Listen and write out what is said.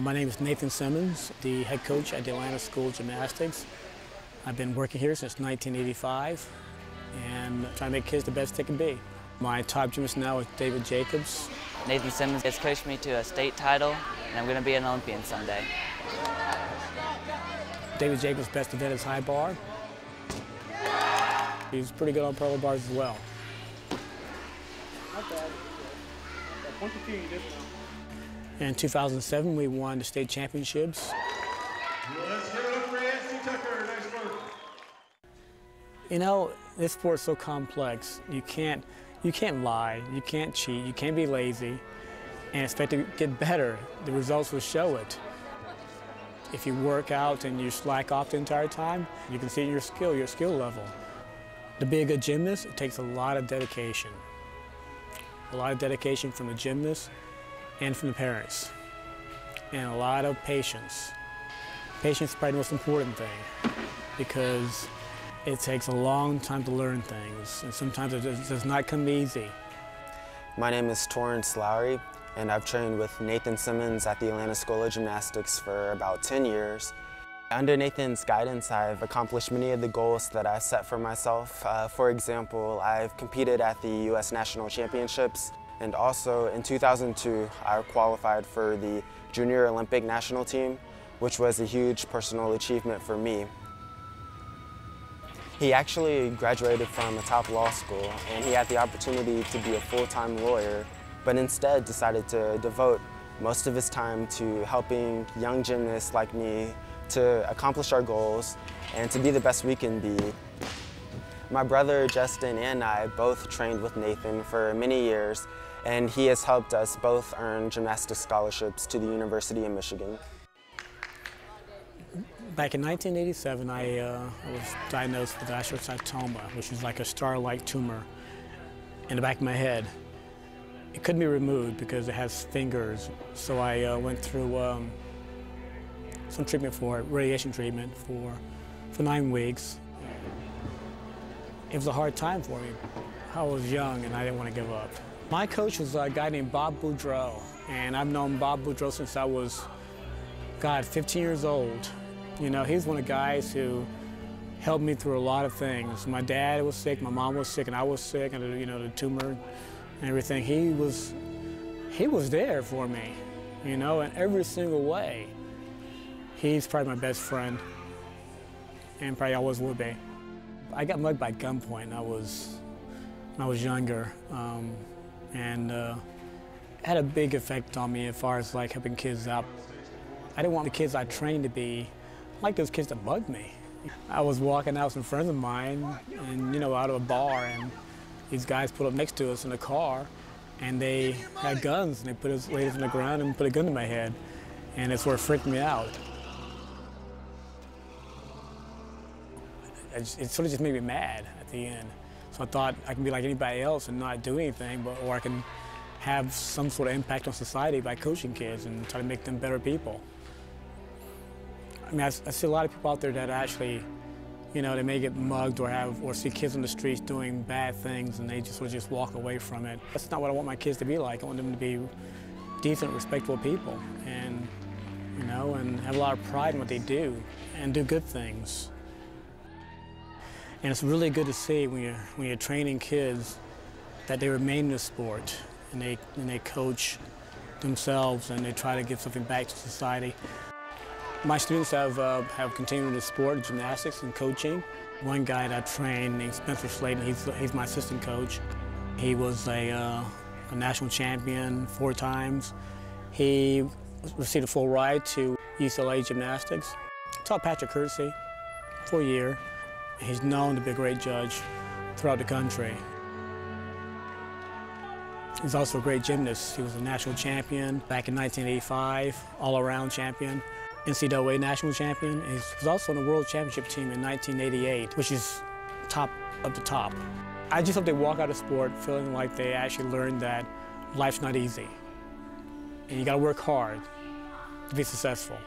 My name is Nathan Simmons, the head coach at the Atlanta School of Gymnastics. I've been working here since 1985 and trying to make kids the best they can be. My top gymnast now is David Jacobs. Nathan Simmons has coached me to a state title, and I'm going to be an Olympian someday. David Jacobs' best event is high bar. He's pretty good on parallel bars as well. In 2007, we won the state championships. Let's give it up for Anthony Tucker. Nice work. You know, this sport's so complex. You can't, you can't lie, you can't cheat, you can't be lazy, and expect to get better. The results will show it. If you work out and you slack off the entire time, you can see your skill, your skill level. To be a good gymnast, it takes a lot of dedication. A lot of dedication from the gymnast and from the parents. And a lot of patience. Patience is probably the most important thing because it takes a long time to learn things and sometimes it does, not come easy. My name is Torrance Lowry and I've trained with Nathan Simmons at the Atlanta School of Gymnastics for about 10 years. Under Nathan's guidance, I've accomplished many of the goals that I set for myself. Uh, for example, I've competed at the U.S. National Championships, and also in 2002, I qualified for the Junior Olympic National Team, which was a huge personal achievement for me. He actually graduated from a top law school, and he had the opportunity to be a full-time lawyer, but instead decided to devote most of his time to helping young gymnasts like me to accomplish our goals and to be the best we can be. My brother Justin and I both trained with Nathan for many years and he has helped us both earn gymnastics scholarships to the University of Michigan. Back in 1987, I, uh, was diagnosed with astrocytoma, which is like a star-like tumor in the back of my head. It couldn't be removed because it has fingers, so I uh, went through um, some treatment for it, radiation treatment for, for nine weeks. It was a hard time for me. I was young and I didn't want to give up. My coach was a guy named Bob Boudreau, and I've known Bob Boudreau since I was, God, 15 years old. You know, he's one of the guys who helped me through a lot of things. My dad was sick, my mom was sick, and I was sick, and you know, the tumor and everything. He was, he was there for me, you know, in every single way. He's probably my best friend, and probably always will be. I got mugged by gunpoint when I was, when I was younger, um, and uh, had a big effect on me as far as like helping kids out. I didn't want the kids I trained to be like those kids that bugged me. I was walking out with some friends of mine, and you know, out of a bar, and these guys pulled up next to us in a car, and they had guns, and they put us laid us on the ground and put a gun to my head, and it sort of freaked me out. It sort of just made me mad at the end. So I thought I can be like anybody else and not do anything, but or I can have some sort of impact on society by coaching kids and try to make them better people. I mean, I, I see a lot of people out there that actually, you know, they may get mugged or have or see kids on the streets doing bad things and they just sort of just walk away from it. That's not what I want my kids to be like. I want them to be decent, respectful people and, you know, and have a lot of pride in what they do and do good things. And it's really good to see when you're, when you're training kids that they remain in the sport and they, and they coach themselves and they try to give something back to society. My students have, uh, have continued the sport, gymnastics and coaching. One guy that I trained named Spencer Slayton, he's, he's my assistant coach. He was a, uh, a national champion four times. He received a full ride to UCLA Gymnastics. Taught Patrick Kersey for a year. He's known to be a great judge throughout the country. He's also a great gymnast. He was a national champion back in 1985, all-around champion, NCAA national champion. He was also on the world championship team in 1988, which is top of the top. I just hope they walk out of sport feeling like they actually learned that life's not easy. And you gotta work hard to be successful.